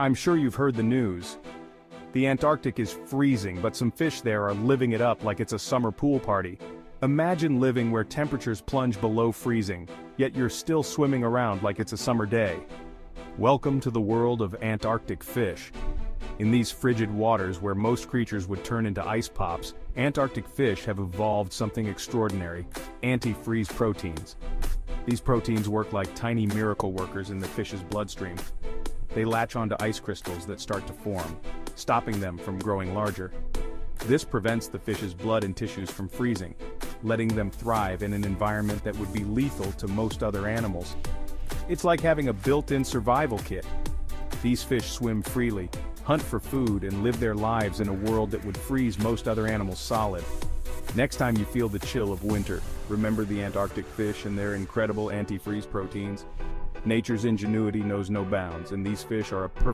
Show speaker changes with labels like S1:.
S1: I'm sure you've heard the news. The Antarctic is freezing, but some fish there are living it up like it's a summer pool party. Imagine living where temperatures plunge below freezing, yet you're still swimming around like it's a summer day. Welcome to the world of Antarctic fish. In these frigid waters where most creatures would turn into ice pops, Antarctic fish have evolved something extraordinary, antifreeze proteins. These proteins work like tiny miracle workers in the fish's bloodstream. They latch onto ice crystals that start to form, stopping them from growing larger. This prevents the fish's blood and tissues from freezing, letting them thrive in an environment that would be lethal to most other animals. It's like having a built-in survival kit. These fish swim freely, hunt for food and live their lives in a world that would freeze most other animals solid. Next time you feel the chill of winter, remember the Antarctic fish and their incredible antifreeze proteins. Nature's ingenuity knows no bounds, and these fish are a perfect